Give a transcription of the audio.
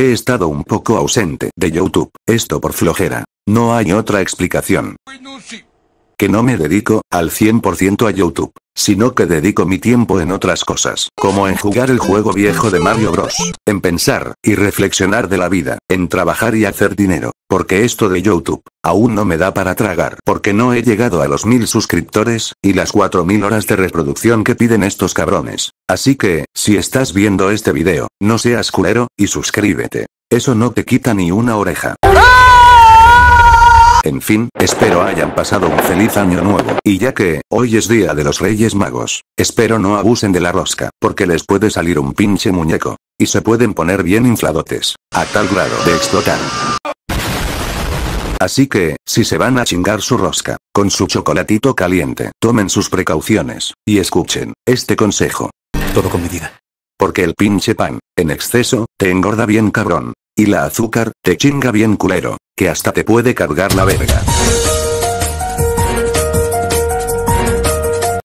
He estado un poco ausente de YouTube, esto por flojera. No hay otra explicación. Que no me dedico, al 100% a YouTube, sino que dedico mi tiempo en otras cosas, como en jugar el juego viejo de Mario Bros, en pensar, y reflexionar de la vida, en trabajar y hacer dinero, porque esto de YouTube, aún no me da para tragar, porque no he llegado a los mil suscriptores, y las 4000 horas de reproducción que piden estos cabrones. Así que, si estás viendo este video, no seas culero, y suscríbete. Eso no te quita ni una oreja. En fin, espero hayan pasado un feliz año nuevo, y ya que, hoy es día de los Reyes Magos, espero no abusen de la rosca, porque les puede salir un pinche muñeco. Y se pueden poner bien infladotes, a tal grado de explotar. Así que, si se van a chingar su rosca, con su chocolatito caliente, tomen sus precauciones, y escuchen, este consejo. Todo con medida. Porque el pinche pan, en exceso, te engorda bien cabrón. Y la azúcar, te chinga bien culero, que hasta te puede cargar la verga.